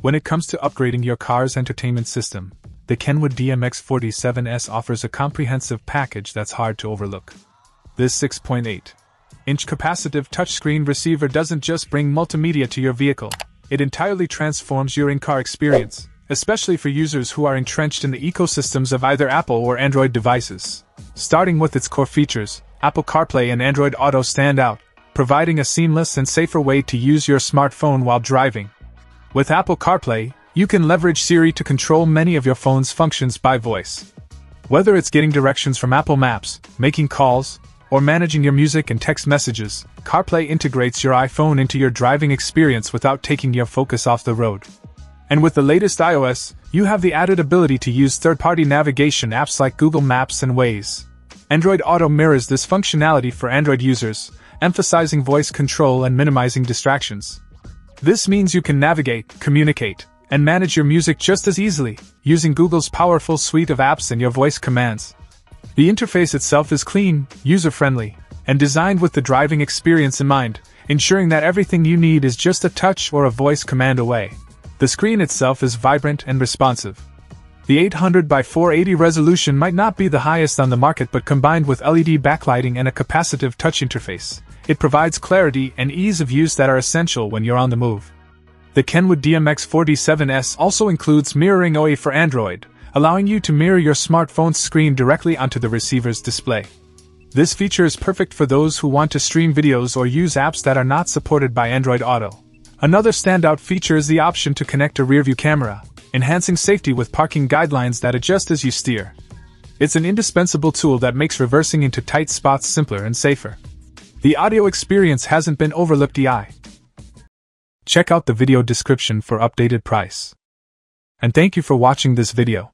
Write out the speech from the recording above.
When it comes to upgrading your car's entertainment system, the Kenwood DMX47S offers a comprehensive package that's hard to overlook. This 6.8 inch capacitive touchscreen receiver doesn't just bring multimedia to your vehicle, it entirely transforms your in car experience, especially for users who are entrenched in the ecosystems of either Apple or Android devices. Starting with its core features, Apple CarPlay and Android Auto stand out, providing a seamless and safer way to use your smartphone while driving. With Apple CarPlay, you can leverage Siri to control many of your phone's functions by voice. Whether it's getting directions from Apple Maps, making calls, or managing your music and text messages, CarPlay integrates your iPhone into your driving experience without taking your focus off the road. And with the latest iOS, you have the added ability to use third party navigation apps like Google Maps and Waze. Android Auto mirrors this functionality for Android users, emphasizing voice control and minimizing distractions. This means you can navigate, communicate, and manage your music just as easily, using Google's powerful suite of apps and your voice commands. The interface itself is clean, user friendly, and designed with the driving experience in mind, ensuring that everything you need is just a touch or a voice command away. The screen itself is vibrant and responsive. The 800 by 480 resolution might not be the highest on the market, but combined with LED backlighting and a capacitive touch interface, it provides clarity and ease of use that are essential when you're on the move. The Kenwood DMX47S also includes mirroring OA for Android, allowing you to mirror your smartphone's screen directly onto the receiver's display. This feature is perfect for those who want to stream videos or use apps that are not supported by Android Auto. Another standout feature is the option to connect a rearview camera, enhancing safety with parking guidelines that adjust as you steer. It's an indispensable tool that makes reversing into tight spots simpler and safer. The audio experience hasn't been overlooked EI. Check out the video description for updated price. And thank you for watching this video.